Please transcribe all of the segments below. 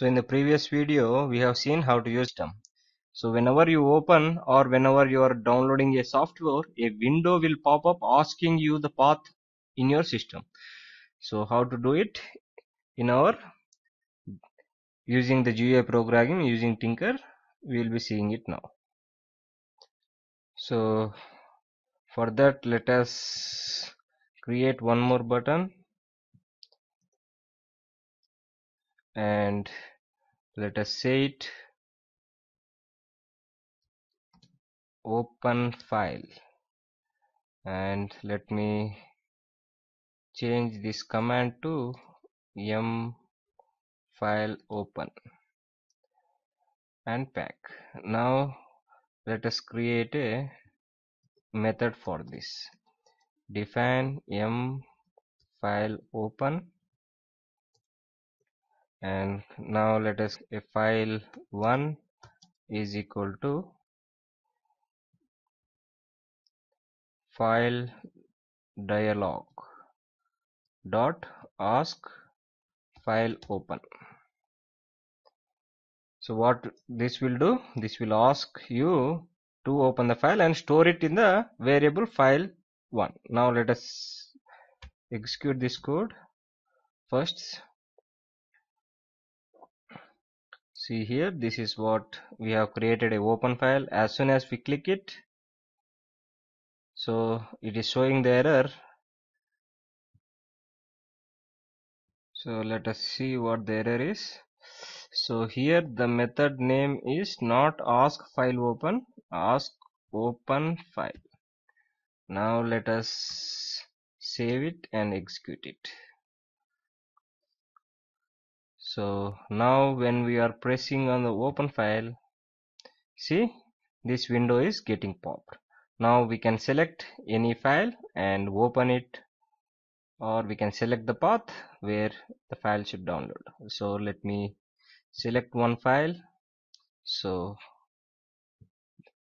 So in the previous video we have seen how to use them. So whenever you open or whenever you are downloading a software a window will pop up asking you the path in your system. So how to do it in our using the GUI programming using Tkinter we will be seeing it now. So for that let us create one more button and let us say it open file. And let me change this command to m file open and pack. Now let us create a method for this. Define m file open and now let us a file 1 is equal to file dialog dot ask file open. So what this will do? This will ask you to open the file and store it in the variable file 1 now let us execute this code. First see here this is what we have created a open file. As soon as we click it so it is showing the error. So let us see what the error is. So here the method name is not ask file open ask open file. Now let us save it and execute it so now when we are pressing on the open file see this window is getting popped. Now we can select any file and open it or we can select the path where the file should download. So let me select one file. So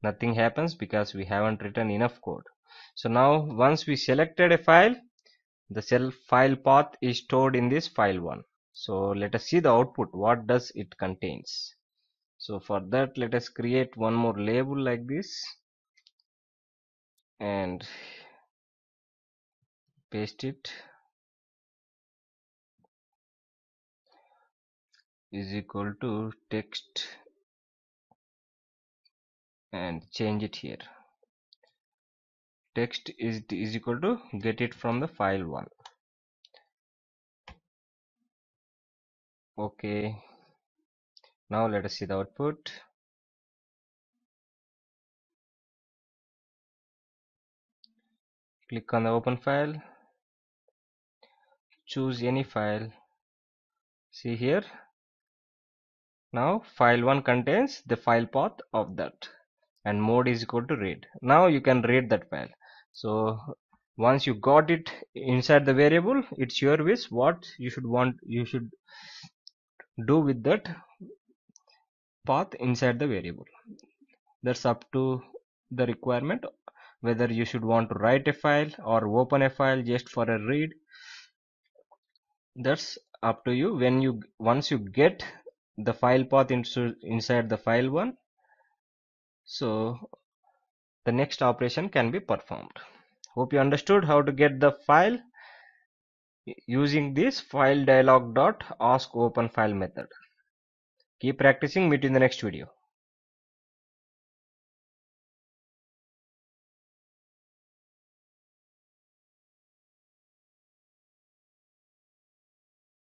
nothing happens because we haven't written enough code. So now once we selected a file the self file path is stored in this file one so let us see the output. What does it contains? So for that let us create one more label like this and paste it. Is equal to text and change it here. Text is, is equal to get it from the file one okay. Now let us see the output. Click on the open file. Choose any file. See here. Now file 1 contains the file path of that and mode is equal to read. Now you can read that file. So once you got it inside the variable it's your wish what you should want you should do with that path inside the variable. That's up to the requirement whether you should want to write a file or open a file just for a read. That's up to you. When you once you get the file path into inside the file one so the next operation can be performed. Hope you understood how to get the file using this file dialog dot ask open file method. Keep practicing meet in the next video